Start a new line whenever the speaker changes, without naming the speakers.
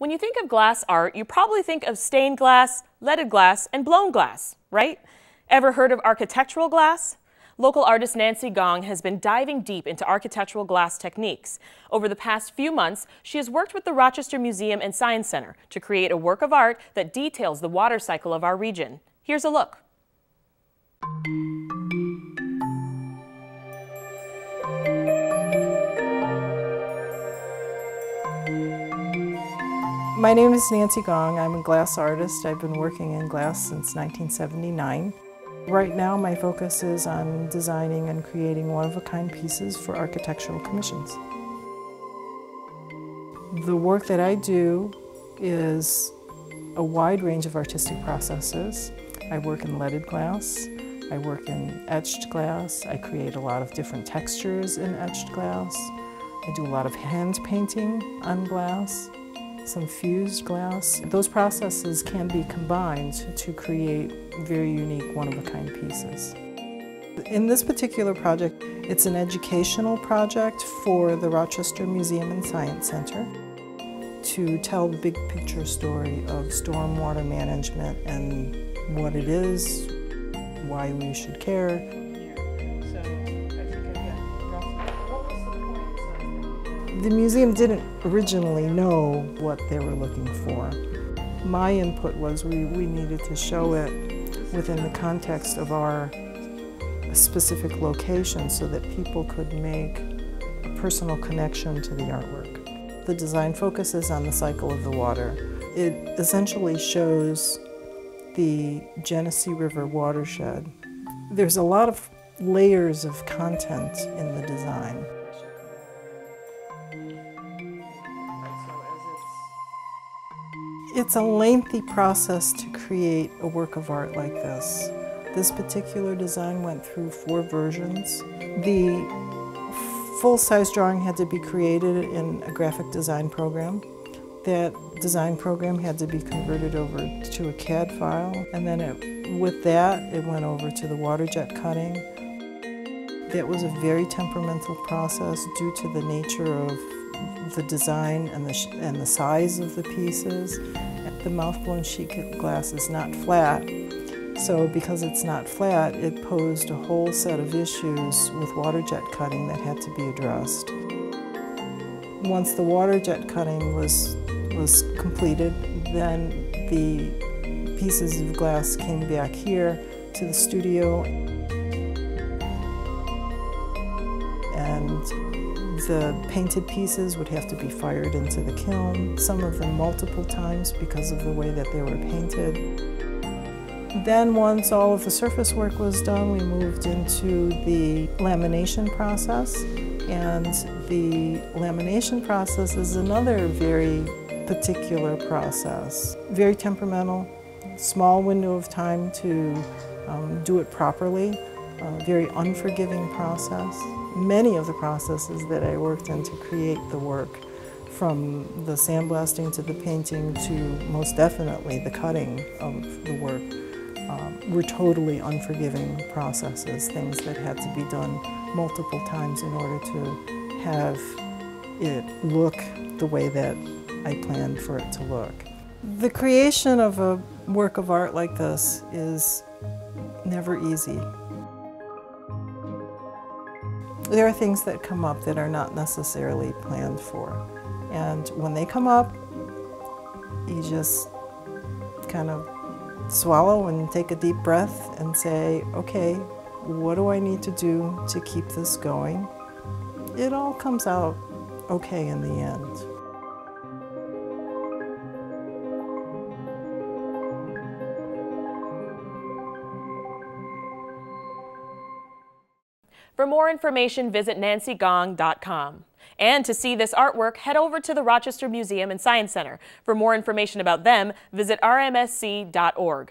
When you think of glass art, you probably think of stained glass, leaded glass, and blown glass, right? Ever heard of architectural glass? Local artist Nancy Gong has been diving deep into architectural glass techniques. Over the past few months, she has worked with the Rochester Museum and Science Center to create a work of art that details the water cycle of our region. Here's a look.
My name is Nancy Gong. I'm a glass artist. I've been working in glass since 1979. Right now my focus is on designing and creating one-of-a-kind pieces for architectural commissions. The work that I do is a wide range of artistic processes. I work in leaded glass, I work in etched glass, I create a lot of different textures in etched glass, I do a lot of hand painting on glass some fused glass. Those processes can be combined to create very unique one-of-a-kind pieces. In this particular project, it's an educational project for the Rochester Museum and Science Center to tell the big picture story of stormwater management and what it is, why we should care, The museum didn't originally know what they were looking for. My input was we, we needed to show it within the context of our specific location so that people could make a personal connection to the artwork. The design focuses on the cycle of the water. It essentially shows the Genesee River watershed. There's a lot of layers of content in the design. It's a lengthy process to create a work of art like this. This particular design went through four versions. The full-size drawing had to be created in a graphic design program. That design program had to be converted over to a CAD file, and then it, with that, it went over to the water jet cutting. That was a very temperamental process due to the nature of the design and the, and the size of the pieces. The mouth-blown sheet glass is not flat, so because it's not flat, it posed a whole set of issues with water jet cutting that had to be addressed. Once the water jet cutting was, was completed, then the pieces of glass came back here to the studio and the painted pieces would have to be fired into the kiln, some of them multiple times because of the way that they were painted. Then once all of the surface work was done, we moved into the lamination process. And the lamination process is another very particular process. Very temperamental, small window of time to um, do it properly, a very unforgiving process many of the processes that I worked in to create the work, from the sandblasting to the painting to most definitely the cutting of the work, um, were totally unforgiving processes, things that had to be done multiple times in order to have it look the way that I planned for it to look. The creation of a work of art like this is never easy. There are things that come up that are not necessarily planned for. And when they come up, you just kind of swallow and take a deep breath and say, okay, what do I need to do to keep this going? It all comes out okay in the end.
For more information, visit nancygong.com. And to see this artwork, head over to the Rochester Museum and Science Center. For more information about them, visit rmsc.org.